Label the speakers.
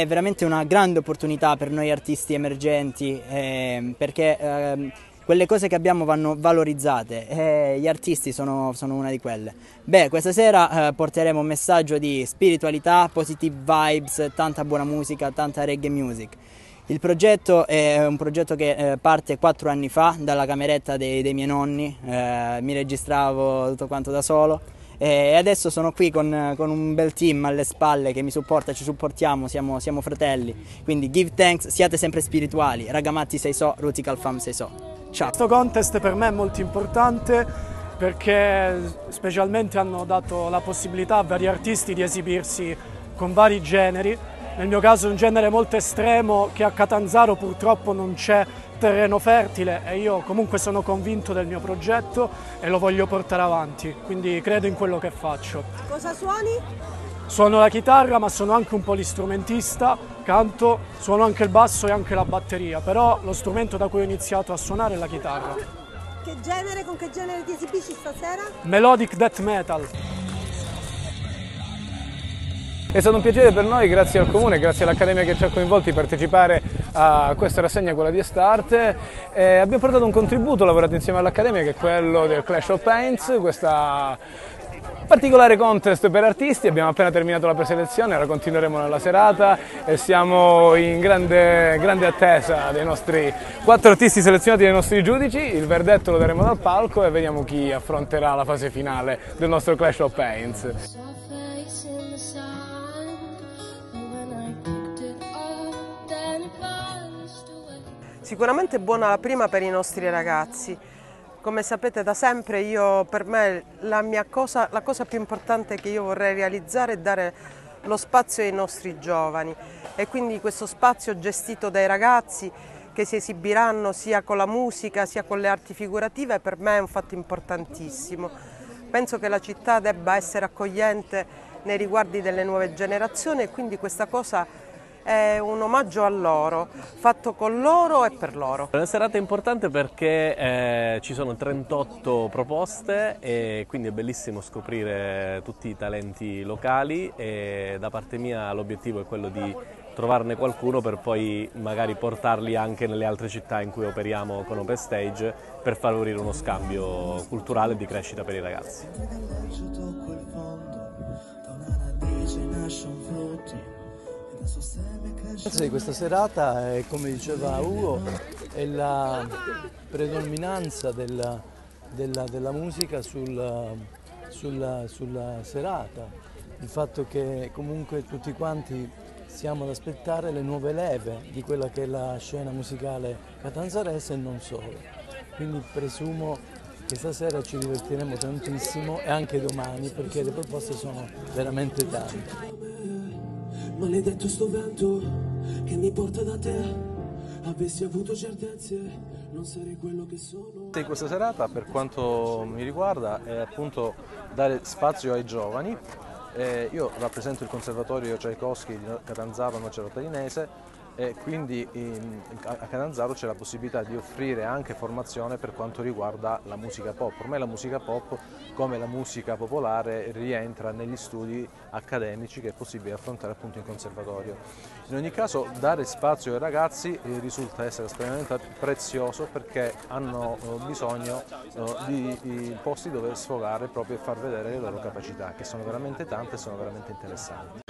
Speaker 1: è veramente una grande opportunità per noi artisti emergenti eh, perché eh, quelle cose che abbiamo vanno valorizzate e gli artisti sono, sono una di quelle. Beh, questa sera eh, porteremo un messaggio di spiritualità, positive vibes, tanta buona musica, tanta reggae music. Il progetto è un progetto che eh, parte quattro anni fa dalla cameretta dei, dei miei nonni, eh, mi registravo tutto quanto da solo e adesso sono qui con, con, un bel team alle spalle che mi supporta, ci supportiamo, siamo, siamo fratelli. Quindi give thanks, siate sempre spirituali. Ragamatti sei so, Rutical Fam sei so. Ciao.
Speaker 2: Questo contest per me è molto importante perché specialmente hanno dato la possibilità a vari artisti di esibirsi con vari generi nel mio caso un genere molto estremo che a Catanzaro purtroppo non c'è terreno fertile e io comunque sono convinto del mio progetto e lo voglio portare avanti, quindi credo in quello che faccio.
Speaker 3: Cosa suoni?
Speaker 2: Suono la chitarra ma sono anche un polistrumentista, canto, suono anche il basso e anche la batteria, però lo strumento da cui ho iniziato a suonare è la chitarra.
Speaker 3: Che genere, con che genere ti esibisci stasera?
Speaker 2: Melodic Death Metal.
Speaker 4: È stato un piacere per noi, grazie al Comune, grazie all'Accademia che ci ha coinvolti, partecipare a questa rassegna, quella di Estarte. Eh, abbiamo portato un contributo lavorato insieme all'Accademia che è quello del Clash of Paints, questa particolare contest per artisti, abbiamo appena terminato la preselezione, ora continueremo nella serata e siamo in grande, grande, attesa dei nostri quattro artisti selezionati dai nostri giudici, il verdetto lo daremo dal palco e vediamo chi affronterà la fase finale del nostro Clash of Paints.
Speaker 3: Sicuramente buona la prima per i nostri ragazzi. Come sapete da sempre io, per me la, cosa, la cosa più importante che io vorrei realizzare è dare lo spazio ai nostri giovani e quindi questo spazio gestito dai ragazzi che si esibiranno sia con la musica sia con le arti figurative per me è un fatto importantissimo. Penso che la città debba essere accogliente nei riguardi delle nuove generazioni e quindi questa cosa è un omaggio a loro, fatto con loro e per loro.
Speaker 5: È una serata importante perché eh, ci sono 38 proposte e quindi è bellissimo scoprire tutti i talenti locali e da parte mia l'obiettivo è quello di trovarne qualcuno per poi magari portarli anche nelle altre città in cui operiamo con Open Stage per favorire uno scambio culturale e di crescita per i ragazzi.
Speaker 6: Di questa serata è, come diceva Ugo, è la predominanza della, della, della musica sul, sulla, sulla serata, il fatto che comunque tutti quanti stiamo ad aspettare le nuove leve di quella che è la scena musicale catanzarese e non solo. Quindi presumo che stasera ci divertiremo tantissimo e anche domani perché le proposte sono veramente tante
Speaker 7: maledetto sto vento che mi porta da te. Avessi avuto certezze, non sarei quello che sono.
Speaker 8: In questa serata, per quanto mi riguarda, è appunto dare spazio ai giovani. Eh, io rappresento il Conservatorio Tchaikovsky di Catanzaro Macerotarinese e quindi in, a Catanzaro c'è la possibilità di offrire anche formazione per quanto riguarda la musica pop. Ormai la musica pop, come la musica popolare, rientra negli studi accademici che è possibile affrontare appunto in conservatorio. In ogni caso dare spazio ai ragazzi eh, risulta essere estremamente prezioso perché hanno eh, bisogno eh, di posti dove sfogare proprio e far vedere le loro capacità, che sono veramente tante e sono veramente interessanti.